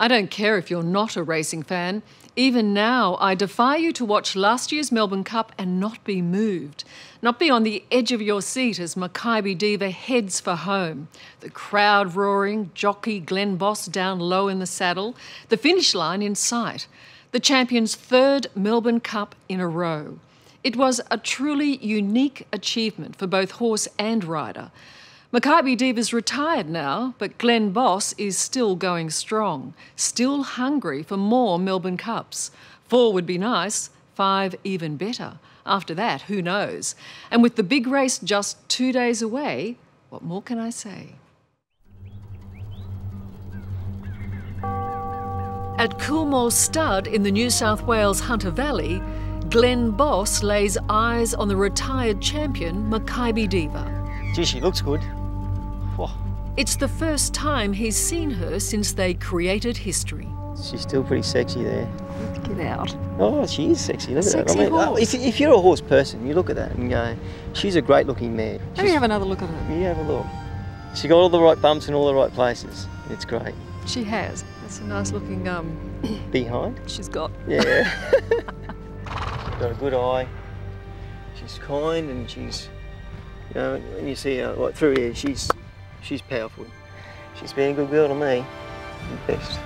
I don't care if you're not a racing fan. Even now, I defy you to watch last year's Melbourne Cup and not be moved. Not be on the edge of your seat as Makybe Diva heads for home. The crowd roaring, jockey Glen Boss down low in the saddle, the finish line in sight. The champion's third Melbourne Cup in a row. It was a truly unique achievement for both horse and rider. Makybe Diva's retired now, but Glen Boss is still going strong, still hungry for more Melbourne Cups. Four would be nice, five even better. After that, who knows? And with the big race just two days away, what more can I say? At Coolmore Stud in the New South Wales Hunter Valley, Glen Boss lays eyes on the retired champion, Makybe Diva. Gee, she looks good. It's the first time he's seen her since they created history. She's still pretty sexy there. Get out. Oh, she is sexy. Look Sexy at that. I mean, horse. if, if you're a horse person, you look at that and go, she's a great looking mare. Let me have another look at her. You have a look. She got all the right bumps in all the right places. It's great. She has. That's a nice looking um Behind? she's got. Yeah. she's got a good eye. She's kind and she's, you know, when you see her like through here, she's, she's powerful. She's been a good girl to me. The best.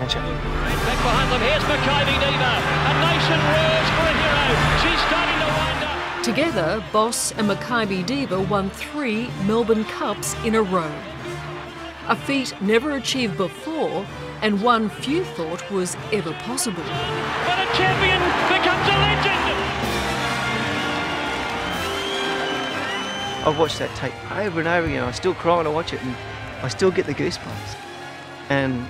And she- Back behind them, here's Makybe Diva. A nation roars for a hero. She's starting to wind up. Together, Boss and Makybe Diva won three Melbourne Cups in a row. A feat never achieved before and one few thought was ever possible. But a champion becomes a legend. I've watched that tape over and over again. I still cry when I watch it, and I still get the goosebumps. And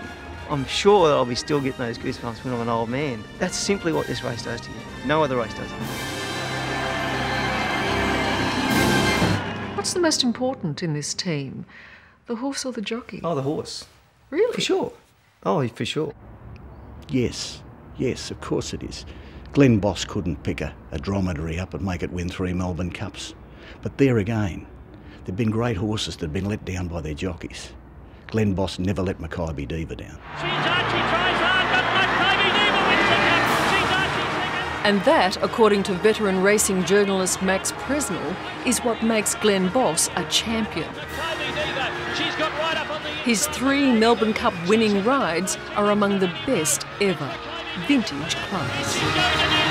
I'm sure that I'll be still getting those goosebumps when I'm an old man. That's simply what this race does to you. No other race does it. What's the most important in this team? The horse or the jockey? Oh, the horse. really? For sure. Oh, for sure. Yes, yes, of course it is. Glen Boss couldn't pick a, a dromedary up and make it win three Melbourne Cups. But there again, there've been great horses that have been let down by their jockeys. Glen Boss never let Makybe Diva down. She's Archie tries hard, but Makybe Diva wins the cup. She's Archie second. And that, according to veteran racing journalist Max Presnell, is what makes Glen Boss a champion. Makybe Diva, she's got right up on the His three Melbourne Cup winning rides are among the best ever. Vintage class.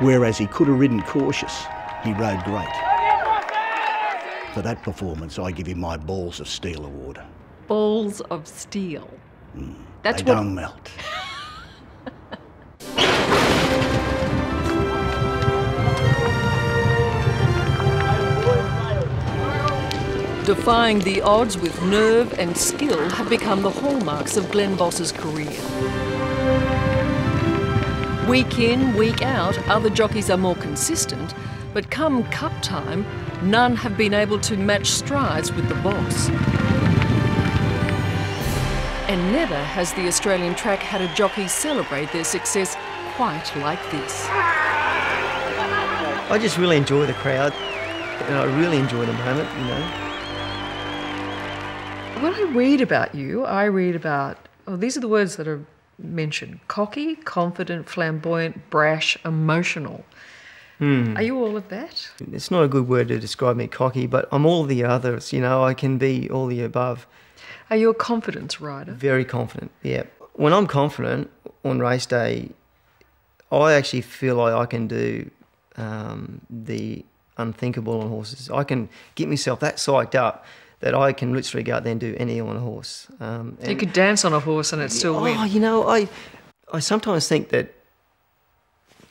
Whereas he could have ridden cautious, he rode great. For that performance, I give him my Balls of Steel award. Balls of steel. Hmm, That's they what don't melt. defying the odds with nerve and skill have become the hallmarks of Glen Boss's career. Week in, week out, other jockeys are more consistent, but come cup time, none have been able to match strides with the boss. And never has the Australian track had a jockey celebrate their success quite like this. I just really enjoy the crowd, and I really enjoy the moment, you know. When I read about you, I read about, oh, these are the words that are mentioned cocky, confident, flamboyant, brash, emotional. Are you all of that? It's not a good word to describe me cocky, but I'm all the others, you know. I can be all the above. Are you a confidence rider? Very confident, yeah. When I'm confident on race day, I actually feel like I can do um, the unthinkable on horses. I can get myself that psyched up that I can literally go out there and do any on a horse. Um, You could dance on a horse and it still oh, win. you know, I, I sometimes think that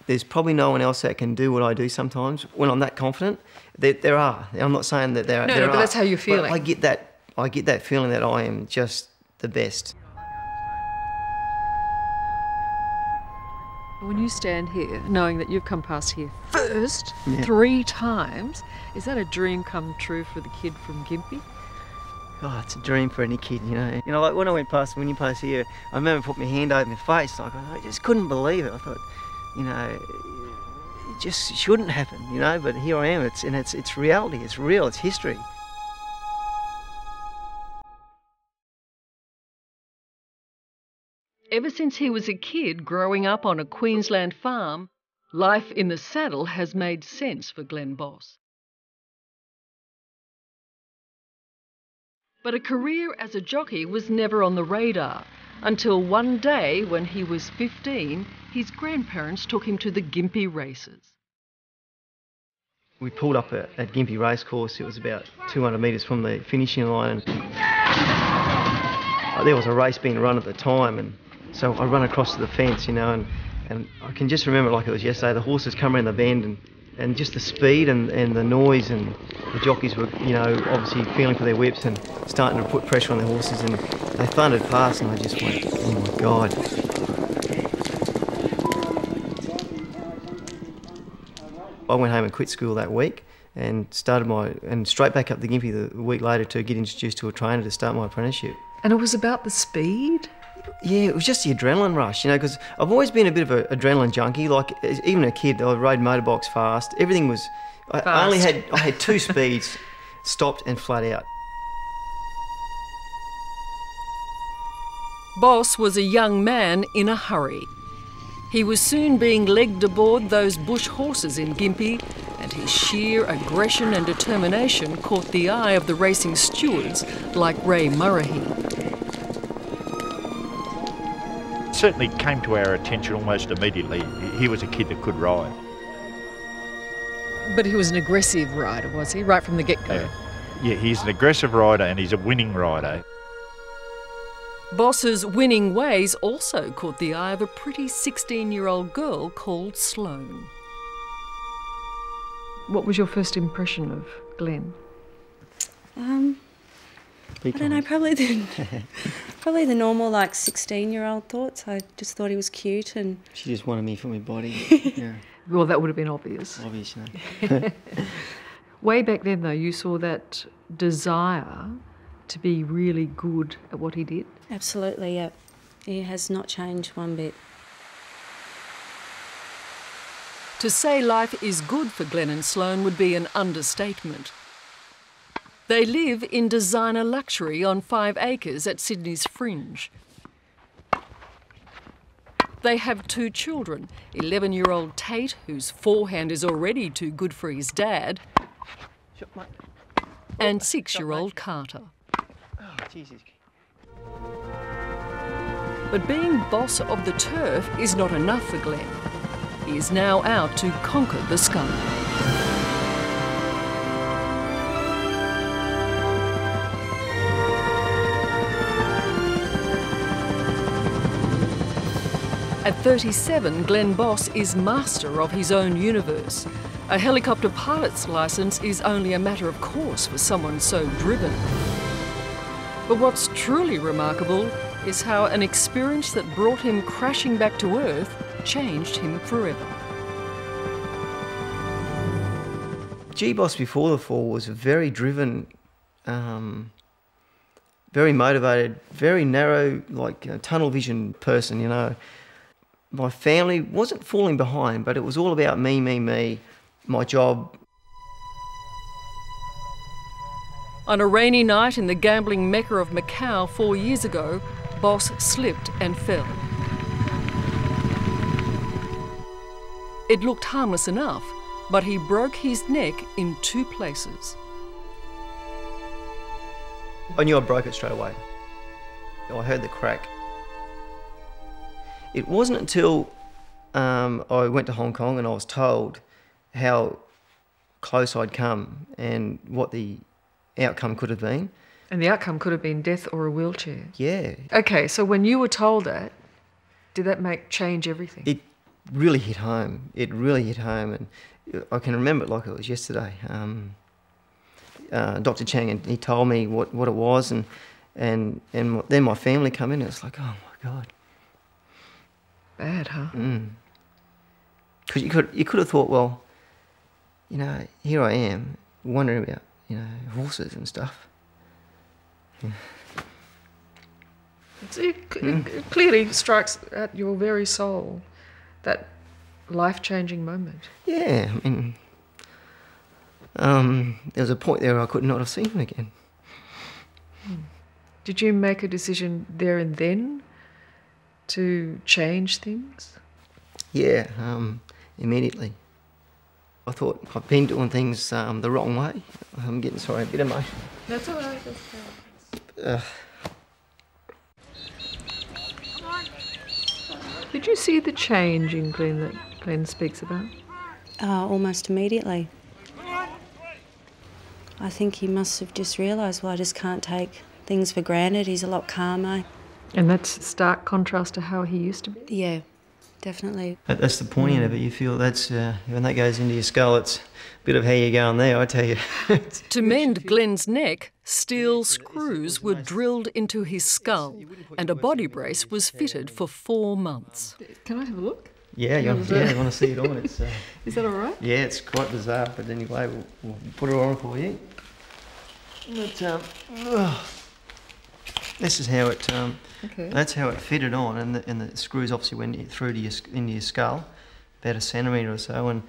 there's probably no one else that can do what I do sometimes when I'm that confident. There, there are. I'm not saying that there, No, there no, but that's how you're feeling. I get that. I get that feeling that I am just the best. When you stand here, knowing that you've come past here first Yeah. three times, is that a dream come true for the kid from Gympie? Oh, it's a dream for any kid, you know. You know, like when I went past, when you passed here, I remember putting my hand over my face, like I just couldn't believe it. I thought, you know, it just shouldn't happen, you know. But here I am. It's and it's it's reality. It's real. It's history. Ever since he was a kid growing up on a Queensland farm, life in the saddle has made sense for Glen Boss. But a career as a jockey was never on the radar until one day when he was 15, his grandparents took him to the Gympie races. We pulled up at, at Gympie Racecourse. It was about 200 metres from the finishing line. And uh, there was a race being run at the time, and so I run across to the fence, you know, and, and I can just remember like it was yesterday. The horses come around the bend, and, and just the speed and, and the noise, and the jockeys were, you know, obviously feeling for their whips and starting to put pressure on their horses, and they thundered past, and I just went, oh my god. I went home and quit school that week and started my and straight back up the Gympie the week later to get introduced to a trainer to start my apprenticeship. And it was about the speed? Yeah, it was just the adrenaline rush, you know, because I've always been a bit of an adrenaline junkie. Like even a kid, I rode motorbikes fast. Everything was. I, I only had I had two speeds, stopped and flat out. Boss was a young man in a hurry. He was soon being legged aboard those bush horses in Gympie, and his sheer aggression and determination caught the eye of the racing stewards like Ray Murray. Certainly came to our attention almost immediately. He was a kid that could ride. But he was an aggressive rider, was he, right from the get go? Yeah. yeah, he's an aggressive rider and he's a winning rider. Boss's winning ways also caught the eye of a pretty 16 year old girl called Sloane. What was your first impression of Glen? Um, I don't know, probably the, probably the normal like 16 year old thoughts. I just thought he was cute and. She just wanted me for my body. yeah. Well, that would have been obvious. Obviously. Way back then, though, you saw that desire to be really good at what he did. Absolutely, yeah. He has not changed one bit. To say life is good for Glen and Sloane would be an understatement. They live in designer luxury on five acres at Sydney's fringe. They have two children 11 year old Tate, whose forehand is already too good for his dad, and six year old Carter. Oh, Jesus. But being boss of the turf is not enough for Glen. He is now out to conquer the sky. At 37, Glen Boss is master of his own universe. A helicopter pilot's license is only a matter of course for someone so driven. But what's truly remarkable is how an experience that brought him crashing back to Earth changed him forever. G Boss before the fall was a very driven, um, very motivated, very narrow, like uh, tunnel vision person, you know. My family wasn't falling behind, but it was all about me, me, me, my job. On a rainy night in the gambling mecca of Macau four years ago, Boss slipped and fell. It looked harmless enough, but he broke his neck in two places. I knew I broke it straight away. I heard the crack. It wasn't until um, I went to Hong Kong and I was told how close I'd come and what the outcome could have been. And the outcome could have been death or a wheelchair. Yeah. Okay, so when you were told that, did that make change everything? It really hit home. It really hit home, and I can remember it like it was yesterday. Um, uh, Dr. Chang, and he told me what, what it was, and and and then my family come in. And it's like, oh my god, bad, huh? Mm. Because you could you could have thought, well, you know, here I am wondering about you know horses and stuff. It's, it, it, mm. it clearly strikes at your very soul that life changing moment? Yeah, I mean, um, there was a point there I could not have seen him again. Hmm. Did you make a decision there and then to change things? Yeah, um, immediately. I thought I've been doing things um, the wrong way. I'm getting sorry, a bit emotional. That's all right. Uh, Did you see the change in Glen that Glen speaks about? Uh, almost immediately. I think he must have just realised, well, I just can't take things for granted. He's a lot calmer. And that's stark contrast to how he used to be. Yeah, definitely. that- that's the point of it. You feel that's uh, when that goes into your skull. It's a bit of how you're going there. I tell you. To mend Glen's neck, steel screws were drilled into his skull and a body brace was fitted for four months. Can I have a look? yeah, you, yeah, you want to see it on? It's uh, Is that all right? yeah, it's quite bizarre. But anyway, we'll, we'll put it on for you. But um, ugh. This is how it. Um, Okay. That's how it fitted on, and the, and the screws obviously went through to your into your skull, about a centimetre or so, and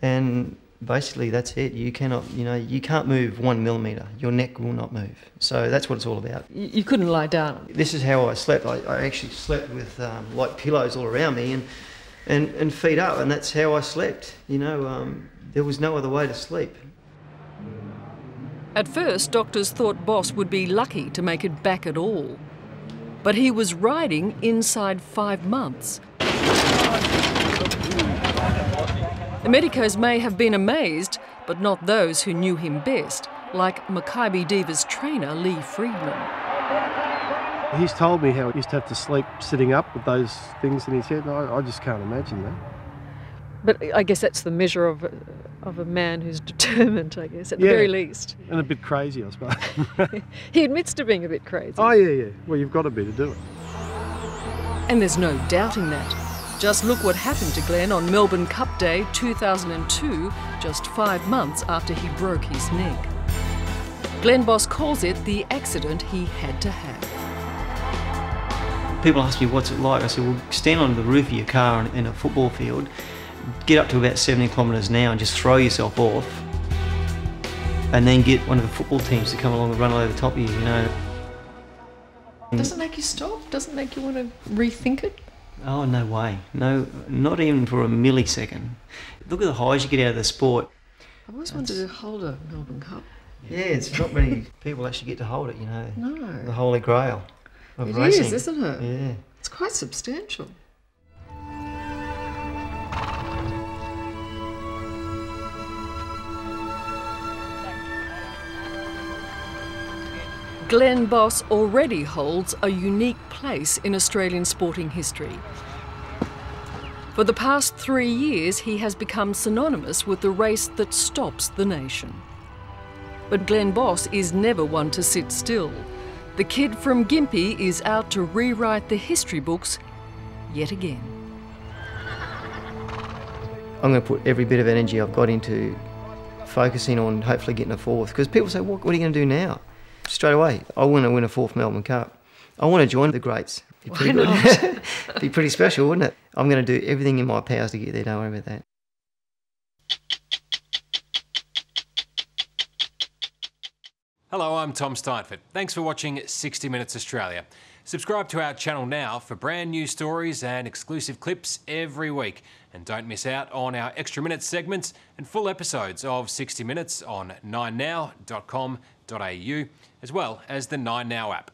and basically that's it. You cannot, you know, you can't move one millimetre. Your neck will not move. So that's what it's all about. You you couldn't lie down. This is how I slept. I, I actually slept with um, like pillows all around me and, and and feet up, and that's how I slept. You know, um, there was no other way to sleep. At first, doctors thought Boss would be lucky to make it back at all. But he was riding inside five months. The medicos may have been amazed, but not those who knew him best, like Makybe Diva's trainer Lee Freedman. He's told me how he used to have to sleep sitting up with those things in his head. I, I just can't imagine that. But I guess that's the measure of a, of a man who's determined, I guess, at the very least. And a bit crazy, I suppose. He admits to being a bit crazy. oh, yeah, yeah. Well, you've got to be to do it. And there's no doubting that. Just look what happened to Glen on Melbourne Cup Day 2002, just five months after he broke his neck. Glen Boss calls it the accident he had to have. People ask me what's it like. I said, well, stand on the roof of your car in, in a football field, get up to about 70 kilometres an hour and just throw yourself off, and then get one of the football teams to come along and run over the top of you, you know. Mm. Doesn't make you stop? Doesn't make you want to rethink it? Oh, no way. No, not even for a millisecond. Look at the highs you get out of the sport. I've always wanted to hold a Melbourne Cup. Yeah, it's not many people actually get to hold it, you know. No. The holy grail of It racing. is, isn't it? Yeah. It's quite substantial. Glen Boss already holds a unique place in Australian sporting history. For the past three years, he has become synonymous with the race that stops the nation. But Glen Boss is never one to sit still. The kid from Gympie is out to rewrite the history books yet again. I'm going to put every bit of energy I've got into focusing on hopefully getting a fourth. Because people say, what, what are you going to do now? Straight away, I want to win a fourth Melbourne Cup. I want to join the greats. Be pretty good. Be pretty special, wouldn't it? I'm going to do everything in my powers to get there. Don't worry about that. Hello, I'm Tom Steinfort. Thanks for watching 60 Minutes Australia. Subscribe to our channel now for brand new stories and exclusive clips every week. And don't miss out on our extra minutes segments and full episodes of 60 Minutes on 9now.com.au as well as the 9Now app.